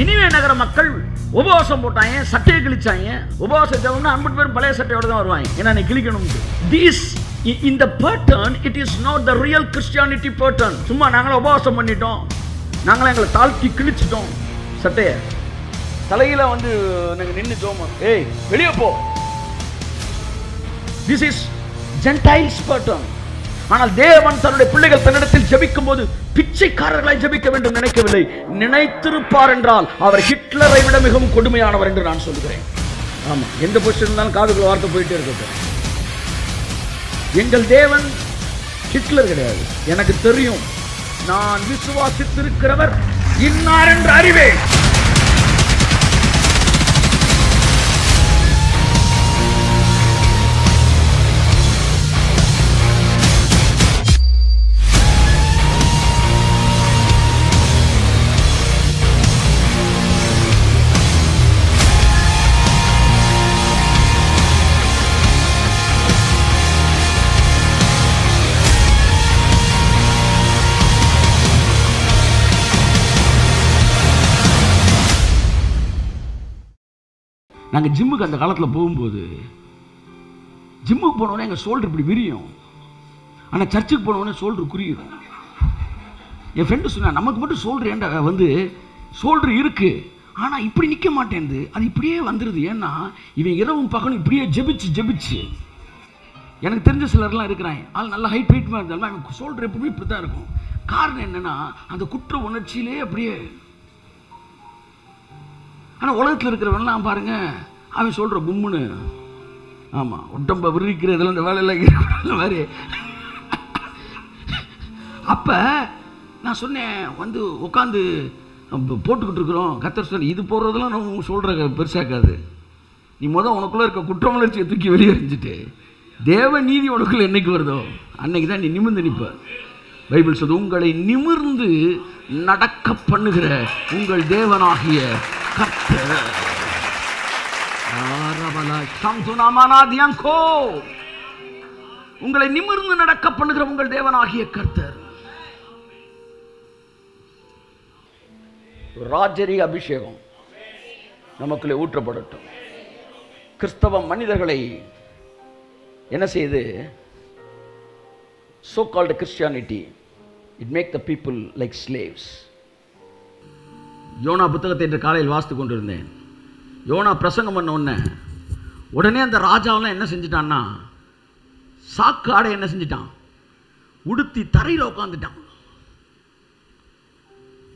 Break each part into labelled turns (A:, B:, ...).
A: இனிமே நகர மக்கள் உபவாசம் போட்டாங்க சட்டையை கிழிச்சாங்க. உபவாசம் ஜெபம்னா அம்பது பேரும் பழைய சட்டையோட தான் வருவாங்க. ஏன்னா நீ கிழிக்கணும். தீஸ் இந்த pattern it is not the real Christianity pattern சும்மா நாங்களும் உபவாசம் பண்ணிட்டோம். நாங்களும் எங்களை தாழ்த்தி கிழிச்சிட்டோம். சட்டையை. தலையில வந்து நாங்கள் நின்று ஜோமம் ஏய் வெளியே போ. திஸ் இஸ் ஜென்டைல்ஸ் பேட்டர்ன் ஆனால் தேவன் தன்னுடைய பிள்ளைகள் தன்னிடத்தில் ஜபிக்கும் போது பிச்சைக்காரர்களாய் ஜபிக்க வேண்டும் நினைக்கவில்லை. நினைத்திருப்பார் என்றால் அவர் ஹிட்லரை விட மிகவும் கொடுமையானவர் என்று நான் சொல்கிறேன் ஆமா எந்த பொசிஷன் இருந்தாலும் காதுக்குள்ள வார்த்தை போயிட்டே இருக்கட்டும். எங்கள் தேவன் ஹிட்லர் கிடையாது. எனக்கு தெரியும் நான் விசுவாசித்திருக்கிறவர் இன்னார் என்று அறிவேன். நாங்கள் ஜிம்முக்கு அந்த காலத்தில் போகும்போது ஜிம்முக்கு போனோடனே எங்கள் ஷோல்டர் இப்படி விரியும். ஆனால் சர்ச்சுக்கு போனோடனே ஷோல்டர் குறியிடும் என் ஃப்ரெண்டு சொன்னா நமக்கு மட்டும் ஷோல்டர் ஏன்டா வந்து ஷோல்டர் இருக்குது ஆனால் இப்படி நிற்க மாட்டேன்து. அது இப்படியே வந்துடுது ஏன்னா இவன் இரவும் பகலும் இப்படியே ஜெபிச்சு ஜெபிச்சு. எனக்கு தெரிஞ்ச சிலர்லாம் இருக்கிறாங்க. ஆள் நல்ல ஹைட் வெயிட்மாக இருந்தாலும் அவன் ஷோல்டர் எப்பவுமே இப்படி தான் இருக்கும். காரணம் என்னென்னா அந்த குற்ற உணர்ச்சியிலே அப்படியே ஆனால் உலகத்தில் இருக்கிறவன்லாம் பாருங்கள் அவன் சொல்கிற கும்முன்னு ஆமாம் உடம்ப விரிக்கிற இதெல்லாம் இந்த வேலையெல்லாம் இருக்கிற மாதிரி. அப்போ நான் சொன்னேன் வந்து உட்காந்து போட்டுக்கிட்டு இருக்கிறோம். கத்தர் சொல்லி இது போடுறதெல்லாம் நம்ம சொல்கிற பெருசாக்காது. நீ மொதல் உனக்குள்ளே இருக்க குற்றமுணர்ச்சியை தூக்கி வெளியே எறிஞ்சிட்டு தேவ நீதி உனக்குள்ளே என்னைக்கு வருதோ அன்னைக்கு தான் நீ நிமிர்ந்து நிற்ப. பைபிள் சொல்லுது உங்களை நிமிர்ந்து நடக்க பண்ணுகிற உங்கள் தேவனாகிய உங்களை நிமிர்ந்து நடக்க பண்ணுகிற உங்கள் தேவனாகிய கர்த்தர். ராஜரி அபிஷேகம் நமக்குள்ளே ஊற்றப்படட்டும். கிறிஸ்தவ மனிதர்களை என்ன செய்யுது so called Christianity it make the people like slaves YONO புத்தகத்தை இன்று காலையில் வாசித்து கொண்டிருந்தேன். யோனா பிரசங்கம் பண்ண உடனே உடனே அந்த ராஜாவெல்லாம் என்ன செஞ்சிட்டான்னா சாக்கு ஆடை என்ன செஞ்சிட்டான்? உடுத்தி தரையில் உட்காந்துட்டான்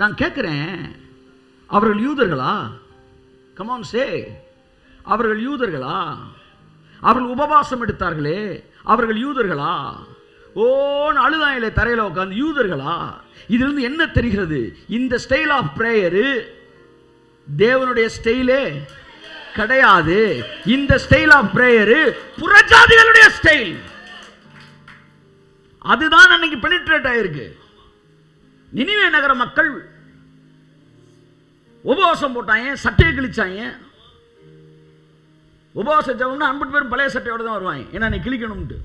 A: நான் கேட்குறேன் அவர்கள் யூதர்களா? கமான் சே அவர்கள் யூதர்களா? அவர்கள் உபவாசம் எடுத்தார்களே அவர்கள் யூதர்களா? ஓன்னு அழுதாயிலே தரையில் உட்காந்து யூதர்களா இதிலிருந்து என்ன தெரிகிறது? இந்த ஸ்டைல் ஆஃப் ப்ரேயரு தேவனுடைய ஸ்டைலே கிடையாது. இந்த ஸ்டைல் ஆஃப் ப்ரேயரு புறஜாதிகளுடைய ஸ்டைல் அதுதான் அன்னைக்கு பெனிட்ரேட் ஆயிருக்கு. நினைவே நகர மக்கள் உபவாசம் போட்டாங்க சட்டையை கிழிச்சாங்க உபவாச ஜபம்னா ஐம்பது பேரும் பழைய சட்டையோட தான் வருவாங்க. ஏன்னா நீ கிழிக்கணும்ட்டு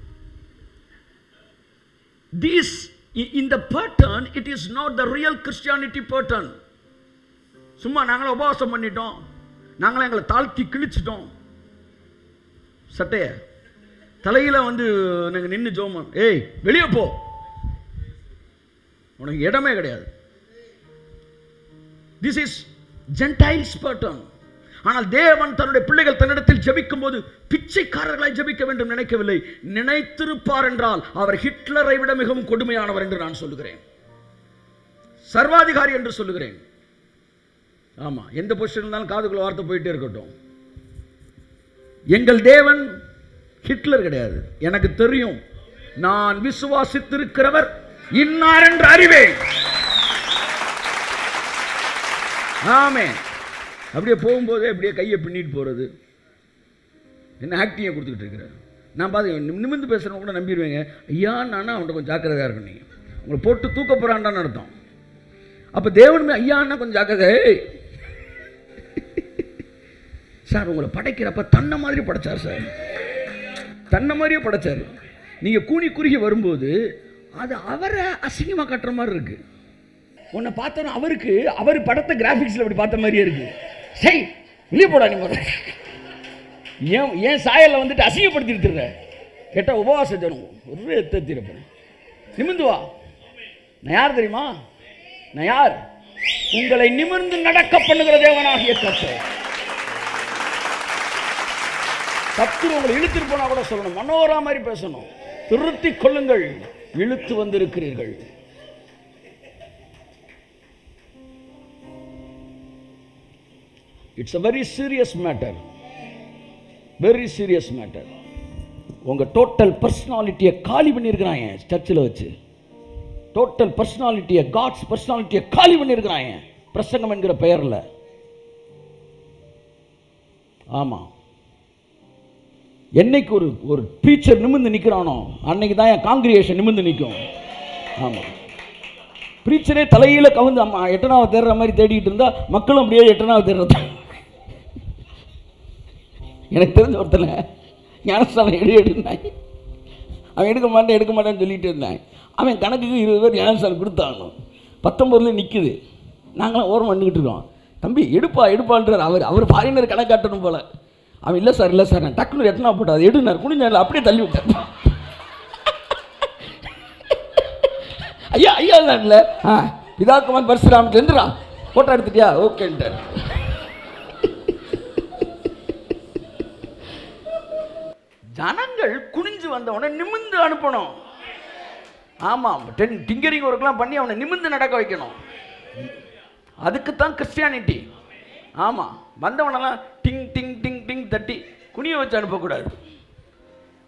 A: தீஸ் இந்த pattern it is not the real Christianity pattern சும்மா நாங்களும் உபவாசம் பண்ணிட்டோம். நாங்களும் எங்களை தாழ்த்தி கிழிச்சிட்டோம். சட்டைய. தலையில வந்து நாங்கள் நின்று ஜோமம். ஏய் வெளியே போ. உனக்கு இடமே கிடையாது. திஸ் இஸ் ஜென்டைல்ஸ் பேட்டர்ன் ஆனால் தேவன் தன்னுடைய பிள்ளைகள் தன்னிடத்தில் ஜபிக்கும்போது பிச்சைக்காரர்களாய் ஜபிக்க வேண்டும் நினைக்கவில்லை. நினைத்திருப்பார் என்றால் அவர் ஹிட்லரை விட மிகவும் கொடுமையானவர் என்று நான் சொல்லுகிறேன். சர்வாதிகாரி என்று சொல்லுகிறேன். ஆமா எந்த பொசிஷன் இருந்தாலும் காதுக்குள்ள வார்த்தை போயிட்டே இருக்கட்டும். எங்கள் தேவன் ஹிட்லர் கிடையாது. எனக்கு தெரியும். நான் விசுவாசித்திருக்கிறவர் இன்னார் என்று அறிவேன். ஆமே அப்படியே போகும்போதே அப்படியே கையை பின்னிட்டு போகிறது என்ன ஆக்டிங்கை கொடுத்துக்கிட்டு இருக்கிறேன் நான் பார்த்து நிமிர்ந்து பேசுகிறவங்க கூட நம்பிடுவேங்க. ஐயா நானா அவன்கிட்ட கொஞ்சம் ஜாக்கிரதையாக இருக்கும் நீங்கள் உங்களை போட்டு தூக்க போகிறான்டான்னு அர்த்தம். அப்போ தேவனுமே ஐயான்னா கொஞ்சம் ஜாக்கிரதை. சார் உங்களை படைக்கிறப்ப தன்னை மாதிரி படைச்சார் சார். தன்னை மாதிரியே படைச்சார். நீங்கள் கூனி குறுகி வரும்போது அது அவரை அசிங்கமாக கட்டுற மாதிரி இருக்குது உன்னை பார்த்தோன்னா அவருக்கு அவர் படத்தை கிராஃபிக்ஸில் அப்படி பார்த்த மாதிரியே இருக்கு. சரி வெளியே போடா நீ முதல்ல. ஏன் ஏன் சாயலில் வந்துட்டு அசிங்கப்படுத்திடுற கேட்டால் உபவாச ஜனம் ஒரு எத்திருப்பேன் நிமிந்து வா. நான் யார் தெரியுமா? நான் யார்? உங்களை நிமிர்ந்து நடக்க பண்ணுகிற தேவனாகிய கர்த்தர். சத்துரு உங்களை இழுத்துட்டு போனா கூட சொல்லணும். மனோரா மாதிரி பேசணும். திருத்தி கொள்ளுங்கள். இழுத்து வந்திருக்கிறீர்கள். It's a very serious matter very serious matter உங்க டோட்டல் பர்சனாலிட்டியை காலி பண்ணியிருக்கிறாங்க சர்ச்சில் வச்சு. டோட்டல் பர்சனாலிட்டியை காட்ஸ் பர்சனாலிட்டியை காலி பண்ணியிருக்கிறாங்க பிரசங்கம் என்கிற பெயரில். ஆமாம் என்னைக்கு ஒரு ஒரு டீச்சர் நிமிர்ந்து நிற்கிறானோ அன்னைக்கு தான் என் காங்கிரியேஷன் நிமிர்ந்து நிற்கும். ஆமாம் ப்ரீச்சரே தலையில் கவுந்து அம்மா எட்டனாவது தேடுற மாதிரி தேடிட்டு இருந்தால் மக்களும் அப்படியே எட்டனாவது தேடுறது எனக்கு தெரிஞ்ச ஒருத்தனை ஞானஸ்தானம் எடு எடுனாங்க அவன் எடுக்க மாட்டேன் எடுக்க மாட்டேன்னு சொல்லிட்டு இருந்தான் அவன் கணக்குக்கு இருபது பேர் ஞானஸ்தானம் கொடுத்தாங்க. பத்தொம்பதுல நிற்குது நாங்களாம் ஓரம் பண்ணிக்கிட்டு இருக்கோம். தம்பி எடுப்பா எடுப்பான்றார் அவர். அவர் ஃபாரினர் கணக்காட்டணும் போல். அவன் இல்லை சார் இல்லை சார் நான் டக்குனு எட்டனா போட்டா அது எடுனார் குனிஞ்சார். அப்படியே தள்ளி விட்டேன் ஐயா ஐயா இல்லை. ஆ பிதாக்குமார் பரசுராமன் இருந்துடா ஃபோட்டோ எடுத்துட்டியா? ஓகேன்ட்டார். வந்த உடனே நிமிந்து அனுப்பணும். ஆமாம் டென் டிங்கரிங் ஒர்க்லாம் பண்ணி அவனை நிமிந்து நடக்க வைக்கணும். அதுக்கு தான் கிறிஸ்டியானிட்டி ஆமாம் வந்தவனெல்லாம் டிங் டிங் டிங் டிங் தட்டி குனிய வச்சு அனுப்பக்கூடாது.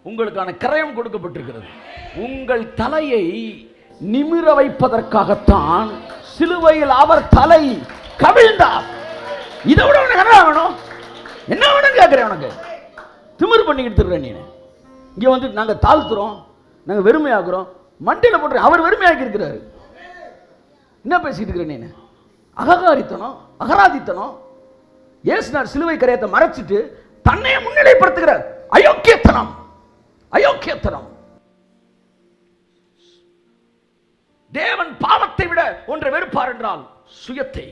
A: உங்களுக்கான கிரயம் கொடுக்கப்பட்டிருக்கிறது. உங்கள் தலையை நிமிர வைப்பதற்காகத்தான் சிலுவையில் அவர் தலை கவிழ்ந்தார். இதை விட உனக்கு என்ன வேணும்? என்ன வேணும்னு கேட்குறேன் உனக்கு? திமிர் பண்ணிக்கிட்டு இருக்கிற நீ இங்கே வந்து நாங்கள் தாழ்த்துறோம் நாங்கள் வெறுமையாக்குறோம். மண்டியில் போட்டுறோம் அவர் வெறுமையாக்கி இருக்கிறாரு. என்ன பேசிட்டு இருக்கிற நீ அககாரித்தனம் அகராதித்தனம். இயேசுனார் சிலுவை கரையத்தை மறைச்சிட்டு தன்னை முன்னிலைப்படுத்துகிறார். அயோக்கியத்தனம் அயோக்கியத்தனம். தேவன் பாவத்தை விட ஒன்றை வெறுப்பார் என்றால் சுயத்தை.